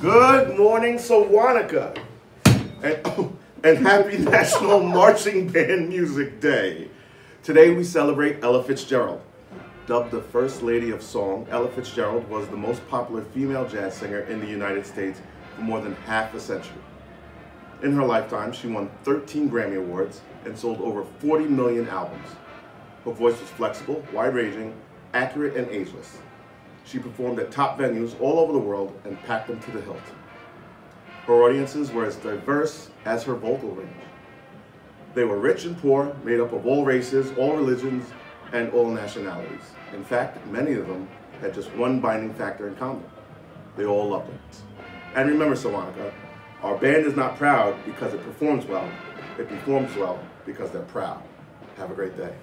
Good morning, Sewanhaka. And, and happy National Marching Band Music Day. Today we celebrate Ella Fitzgerald. Dubbed the First Lady of Song, Ella Fitzgerald was the most popular female jazz singer in the United States for more than half a century. In her lifetime, she won 13 Grammy Awards and sold over 40 million albums. Her voice was flexible, wide-ranging, accurate, and ageless. She performed at top venues all over the world and packed them to the hilt. Her audiences were as diverse as her vocal range. They were rich and poor, made up of all races, all religions, and all nationalities. In fact, many of them had just one binding factor in common. They all loved her. And remember, Sewanhaka, our band is not proud because it performs well. It performs well because they're proud. Have a great day.